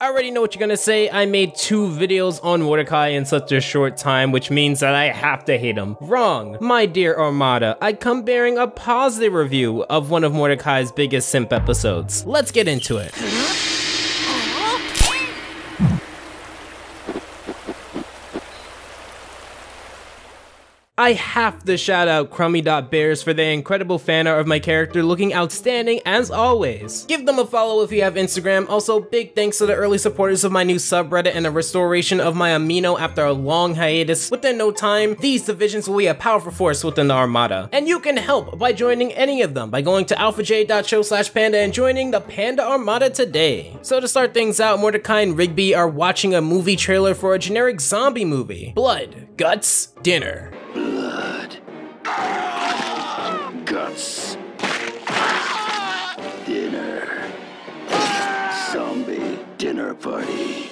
I already know what you're gonna say. I made two videos on Mordecai in such a short time, which means that I have to hate him. Wrong. My dear Armada, I come bearing a positive review of one of Mordecai's biggest simp episodes. Let's get into it. I have to shout out Crummy.Bears for their incredible fan art of my character looking outstanding as always. Give them a follow if you have Instagram. Also, big thanks to the early supporters of my new subreddit and the restoration of my amino after a long hiatus. Within no time, these divisions will be a powerful force within the Armada. And you can help by joining any of them by going to alphajay.show slash panda and joining the Panda Armada today. So to start things out, Mordecai and Rigby are watching a movie trailer for a generic zombie movie. Blood, Guts, Dinner. Party.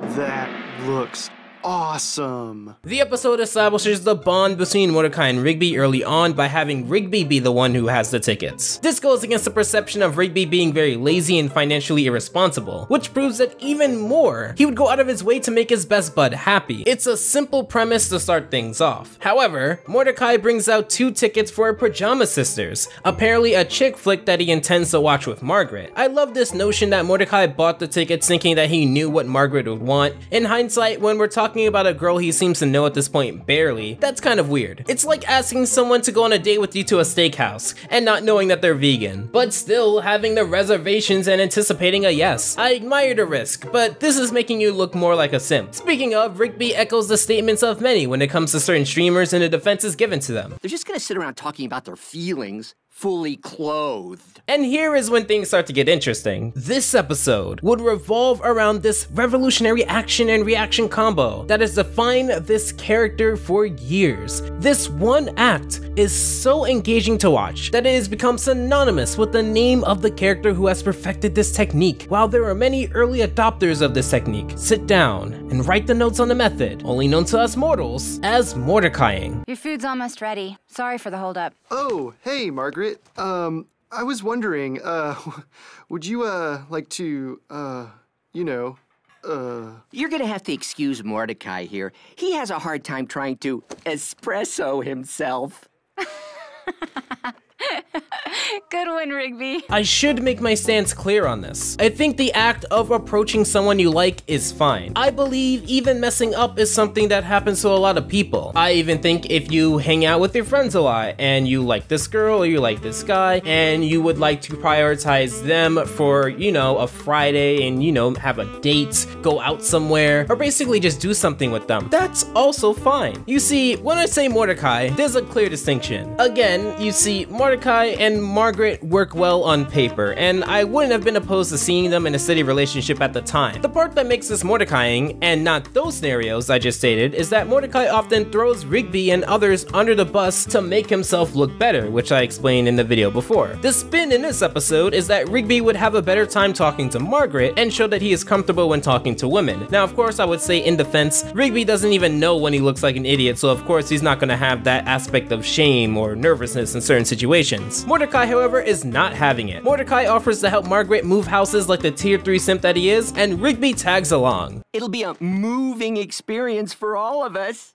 That looks awesome. The episode establishes the bond between Mordecai and Rigby early on by having Rigby be the one who has the tickets. This goes against the perception of Rigby being very lazy and financially irresponsible, which proves that even more, he would go out of his way to make his best bud happy. It's a simple premise to start things off. However, Mordecai brings out two tickets for Pajama Sisters, apparently a chick flick that he intends to watch with Margaret. I love this notion that Mordecai bought the tickets thinking that he knew what Margaret would want. In hindsight, when we're talking talking about a girl he seems to know at this point barely, that's kind of weird. It's like asking someone to go on a date with you to a steakhouse and not knowing that they're vegan, but still having the reservations and anticipating a yes. I admire the risk, but this is making you look more like a simp. Speaking of, Rigby echoes the statements of many when it comes to certain streamers and the defenses given to them. They're just gonna sit around talking about their feelings fully clothed. And here is when things start to get interesting. This episode would revolve around this revolutionary action and reaction combo that has defined this character for years. This one act is so engaging to watch that it has become synonymous with the name of the character who has perfected this technique. While there are many early adopters of this technique, sit down and write the notes on the method, only known to us mortals as Mordecaiing. Your food's almost ready. Sorry for the holdup. Oh, hey, Margaret. Um, I was wondering, uh, would you, uh, like to, uh, you know, uh... You're gonna have to excuse Mordecai here. He has a hard time trying to espresso himself. Good one, Rigby. I should make my stance clear on this. I think the act of approaching someone you like is fine. I believe even messing up is something that happens to a lot of people. I even think if you hang out with your friends a lot and you like this girl or you like this guy and you would like to prioritize them for, you know, a Friday and, you know, have a date, go out somewhere, or basically just do something with them, that's also fine. You see, when I say Mordecai, there's a clear distinction. Again, you see, Mordecai and Margaret work well on paper, and I wouldn't have been opposed to seeing them in a steady relationship at the time. The part that makes this Mordecaiing, and not those scenarios I just stated, is that Mordecai often throws Rigby and others under the bus to make himself look better, which I explained in the video before. The spin in this episode is that Rigby would have a better time talking to Margaret and show that he is comfortable when talking to women. Now, of course, I would say in defense, Rigby doesn't even know when he looks like an idiot, so of course he's not gonna have that aspect of shame or nervousness in certain situations. Mordecai, however, is not having it. Mordecai offers to help Margaret move houses like the tier 3 simp that he is, and Rigby tags along. It'll be a moving experience for all of us.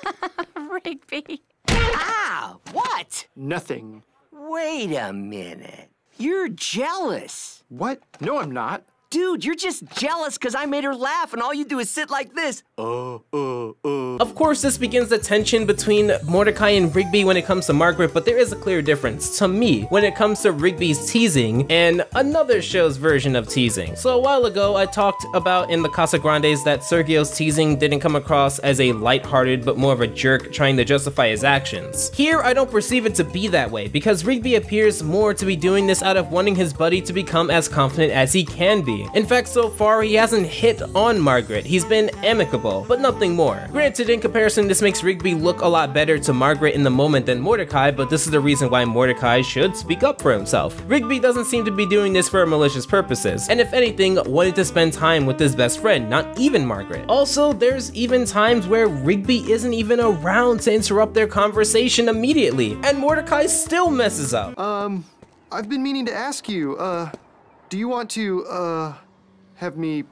Rigby. ah, what? Nothing. Wait a minute. You're jealous. What? No, I'm not. Dude, you're just jealous because I made her laugh and all you do is sit like this. Uh, uh, uh. Of course, this begins the tension between Mordecai and Rigby when it comes to Margaret, but there is a clear difference, to me, when it comes to Rigby's teasing and another show's version of teasing. So a while ago, I talked about in the Casagrandes that Sergio's teasing didn't come across as a light-hearted but more of a jerk trying to justify his actions. Here, I don't perceive it to be that way, because Rigby appears more to be doing this out of wanting his buddy to become as confident as he can be. In fact, so far, he hasn't hit on Margaret. He's been amicable, but nothing more. Granted, in comparison, this makes Rigby look a lot better to Margaret in the moment than Mordecai, but this is the reason why Mordecai should speak up for himself. Rigby doesn't seem to be doing this for malicious purposes, and if anything, wanted to spend time with his best friend, not even Margaret. Also, there's even times where Rigby isn't even around to interrupt their conversation immediately, and Mordecai still messes up. Um, I've been meaning to ask you, uh, do you want to, uh, have me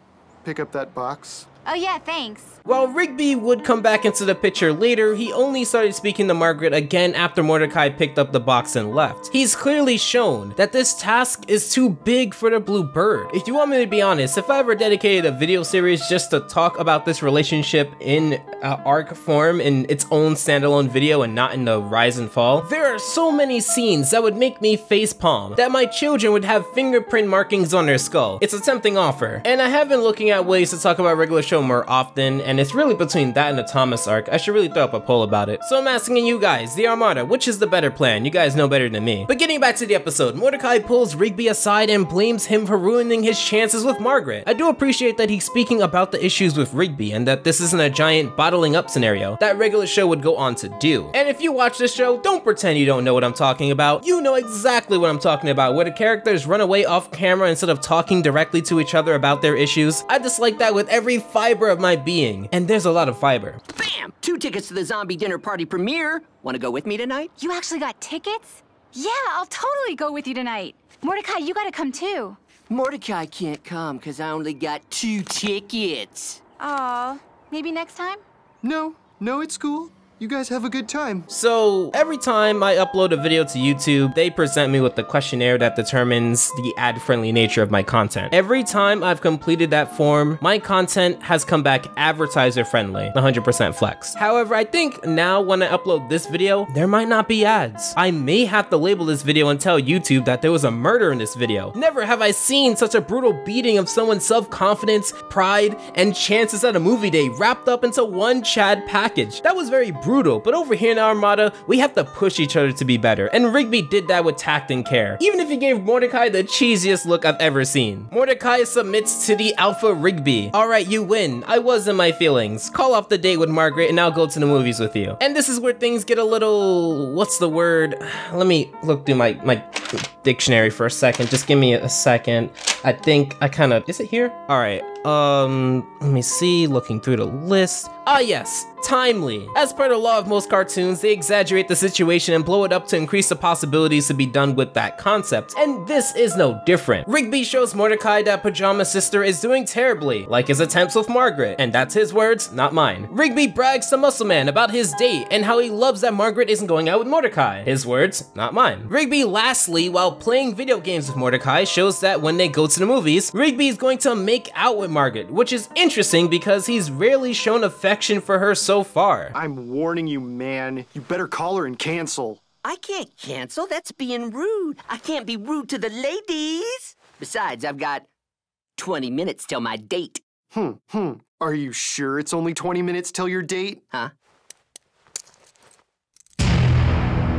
pick up that box? Oh, yeah, thanks. While Rigby would come back into the picture later, he only started speaking to Margaret again after Mordecai picked up the box and left. He's clearly shown that this task is too big for the blue bird. If you want me to be honest, if I ever dedicated a video series just to talk about this relationship in uh, arc form in its own standalone video and not in the rise and fall, there are so many scenes that would make me facepalm that my children would have fingerprint markings on their skull. It's a tempting offer, and I have been looking at ways to talk about regular show more often, and it's really between that and the Thomas arc. I should really throw up a poll about it. So I'm asking you guys, the Armada, which is the better plan? You guys know better than me. But getting back to the episode, Mordecai pulls Rigby aside and blames him for ruining his chances with Margaret. I do appreciate that he's speaking about the issues with Rigby and that this isn't a giant bottling up scenario that regular show would go on to do. And if you watch this show, don't pretend you don't know what I'm talking about. You know exactly what I'm talking about, where the characters run away off camera instead of talking directly to each other about their issues. I dislike that with every fiber of my being, and there's a lot of fiber. Bam! Two tickets to the zombie dinner party premiere. Want to go with me tonight? You actually got tickets? Yeah, I'll totally go with you tonight. Mordecai, you gotta come too. Mordecai can't come because I only got two tickets. Aw, maybe next time? No, no, it's cool. You guys have a good time. So every time I upload a video to YouTube, they present me with the questionnaire that determines the ad-friendly nature of my content. Every time I've completed that form, my content has come back advertiser-friendly, 100% flex. However, I think now when I upload this video, there might not be ads. I may have to label this video and tell YouTube that there was a murder in this video. Never have I seen such a brutal beating of someone's self-confidence, pride, and chances at a movie day wrapped up into one Chad package. That was very brutal, but over here in Armada, we have to push each other to be better, and Rigby did that with tact and care, even if he gave Mordecai the cheesiest look I've ever seen. Mordecai submits to the Alpha Rigby. Alright, you win. I was in my feelings. Call off the date with Margaret and I'll go to the movies with you. And this is where things get a little... what's the word? Let me look through my, my dictionary for a second. Just give me a second. I think I kind of... is it here? Alright, um, let me see, looking through the list. Ah yes, timely. As per the law of most cartoons, they exaggerate the situation and blow it up to increase the possibilities to be done with that concept, and this is no different. Rigby shows Mordecai that Pajama Sister is doing terribly, like his attempts with Margaret, and that's his words, not mine. Rigby brags to Muscle Man about his date and how he loves that Margaret isn't going out with Mordecai. His words, not mine. Rigby lastly, while playing video games with Mordecai, shows that when they go to the movies, Rigby is going to make out with Margaret, which is interesting because he's rarely shown affection for her so far. I'm warning you, man. You better call her and cancel. I can't cancel. That's being rude. I can't be rude to the ladies. Besides, I've got 20 minutes till my date. Hmm, hmm. Are you sure it's only 20 minutes till your date? Huh?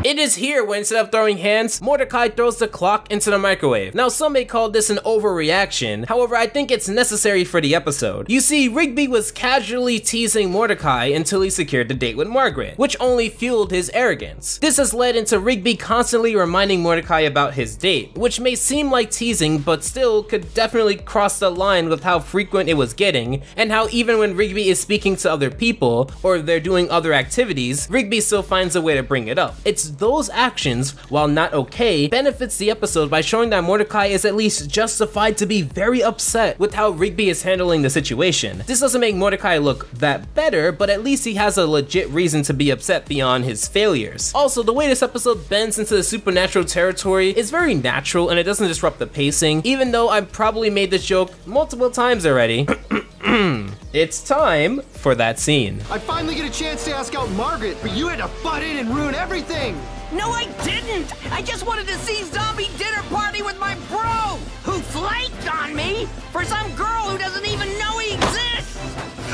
It is here when instead of throwing hands, Mordecai throws the clock into the microwave. Now some may call this an overreaction, however I think it's necessary for the episode. You see, Rigby was casually teasing Mordecai until he secured the date with Margaret, which only fueled his arrogance. This has led into Rigby constantly reminding Mordecai about his date, which may seem like teasing but still could definitely cross the line with how frequent it was getting, and how even when Rigby is speaking to other people, or they're doing other activities, Rigby still finds a way to bring it up. It's those actions, while not okay, benefits the episode by showing that Mordecai is at least justified to be very upset with how Rigby is handling the situation. This doesn't make Mordecai look that better, but at least he has a legit reason to be upset beyond his failures. Also, the way this episode bends into the supernatural territory is very natural and it doesn't disrupt the pacing, even though I've probably made this joke multiple times already. Hmm. It's time for that scene. I finally get a chance to ask out Margaret, but you had to butt in and ruin everything! No, I didn't! I just wanted to see zombie dinner party with my bro, who flaked on me for some girl who doesn't even know he exists!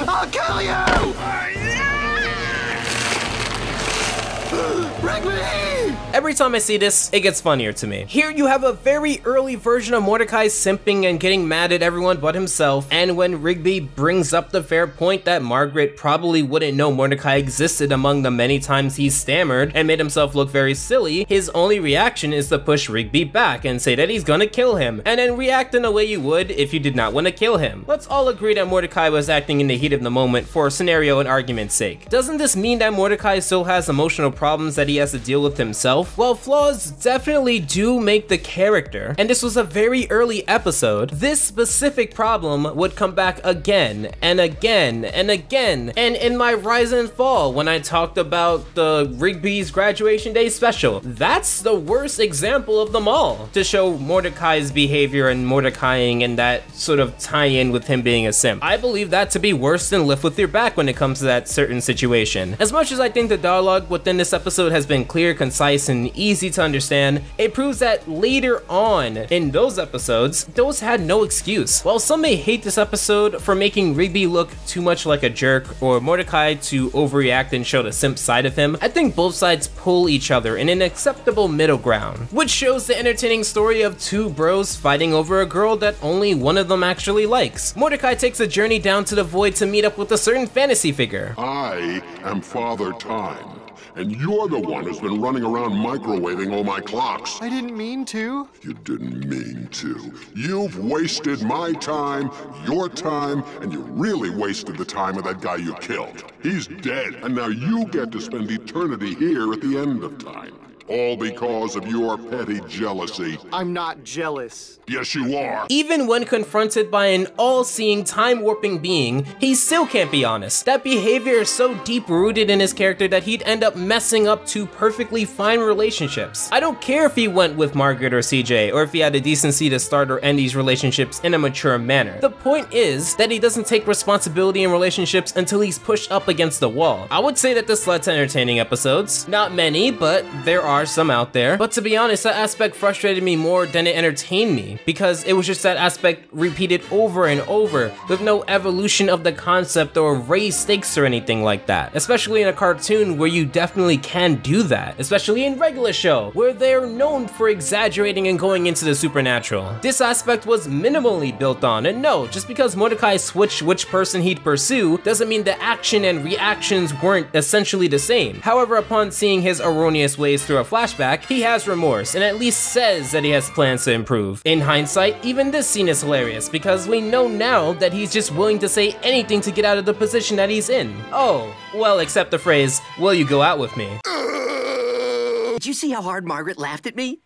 I'll kill you! Rigby! Every time I see this, it gets funnier to me. Here you have a very early version of Mordecai simping and getting mad at everyone but himself, and when Rigby brings up the fair point that Margaret probably wouldn't know Mordecai existed among the many times he stammered and made himself look very silly, his only reaction is to push Rigby back and say that he's gonna kill him, and then react in a way you would if you did not want to kill him. Let's all agree that Mordecai was acting in the heat of the moment for scenario and argument's sake. Doesn't this mean that Mordecai still has emotional problems that he has has to deal with himself, while flaws definitely do make the character, and this was a very early episode, this specific problem would come back again and again and again. And in my Rise and Fall, when I talked about the Rigby's graduation day special, that's the worst example of them all to show Mordecai's behavior and Mordecaiing and that sort of tie in with him being a simp. I believe that to be worse than Lift With Your Back when it comes to that certain situation. As much as I think the dialogue within this episode has been clear, concise, and easy to understand, it proves that later on in those episodes, those had no excuse. While some may hate this episode for making Rigby look too much like a jerk or Mordecai to overreact and show the simp side of him, I think both sides pull each other in an acceptable middle ground, which shows the entertaining story of two bros fighting over a girl that only one of them actually likes. Mordecai takes a journey down to the void to meet up with a certain fantasy figure. I am Father Time, and you're the one who's been running around microwaving all my clocks. I didn't mean to. You didn't mean to. You've wasted my time, your time, and you really wasted the time of that guy you killed. He's dead, and now you get to spend eternity here at the end of time. All because of your petty jealousy. I'm not jealous. Yes, you are. Even when confronted by an all-seeing, time-warping being, he still can't be honest. That behavior is so deep-rooted in his character that he'd end up messing up two perfectly fine relationships. I don't care if he went with Margaret or CJ, or if he had the decency to start or end these relationships in a mature manner. The point is that he doesn't take responsibility in relationships until he's pushed up against the wall. I would say that this led to entertaining episodes. Not many, but there are some out there. But to be honest, that aspect frustrated me more than it entertained me, because it was just that aspect repeated over and over, with no evolution of the concept or raised stakes or anything like that. Especially in a cartoon where you definitely can do that, especially in regular show, where they're known for exaggerating and going into the supernatural. This aspect was minimally built on, and no, just because Mordecai switched which person he'd pursue doesn't mean the action and reactions weren't essentially the same. However, upon seeing his erroneous ways through a flashback, he has remorse and at least says that he has plans to improve. In hindsight, even this scene is hilarious because we know now that he's just willing to say anything to get out of the position that he's in. Oh, well, except the phrase, will you go out with me? Did you see how hard Margaret laughed at me?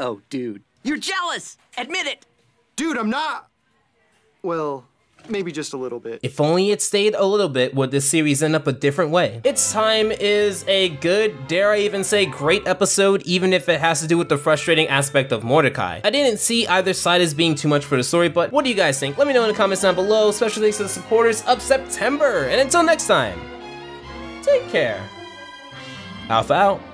Oh, dude. You're jealous! Admit it! Dude, I'm not. Well, maybe just a little bit. If only it stayed a little bit, would this series end up a different way? Its Time is a good, dare I even say great episode, even if it has to do with the frustrating aspect of Mordecai. I didn't see either side as being too much for the story, but what do you guys think? Let me know in the comments down below. Special thanks to the supporters of September, and until next time, take care. Alpha out.